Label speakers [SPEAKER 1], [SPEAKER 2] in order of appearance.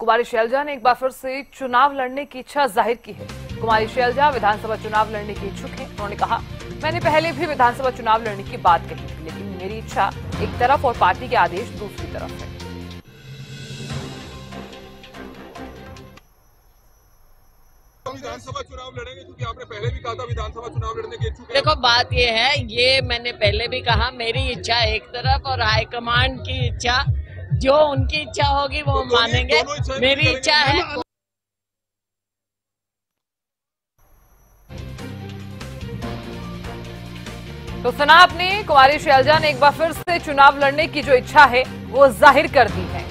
[SPEAKER 1] कुमारी शैलजा ने एक बार फिर से चुनाव लड़ने की इच्छा ज़ाहिर की है। कुमारी शैलजा विधानसभा चुनाव लड़ने की इच्छुक है। उन्होंने कहा मैंने पहले भी विधानसभा चुनाव लड़ने की बात कही थी लेकिन मेरी इच्छा एक तरफ़ और पार्टी के आदेश दूसरी तरफ़ है।
[SPEAKER 2] विधानसभा चुनाव लड़ेंगे क्योंकि आपने पहले भी कहा था विधानसभा चुनाव लड़ने के इच्छुक
[SPEAKER 3] देखो बात ये है ये मैंने पहले भी कहा मेरी इच्छा एक तरफ़ और हाईकमांड की इच्छा जो उनकी इच्छा होगी वो
[SPEAKER 2] तो
[SPEAKER 3] मानेंगे। मेरी इच्छा है।
[SPEAKER 1] तो सुना आपने कुमारी शैलजा ने एक बार फिर से चुनाव लड़ने की जो इच्छा है वो ज़ाहिर कर दी है।